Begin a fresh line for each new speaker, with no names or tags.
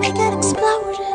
make that explosion.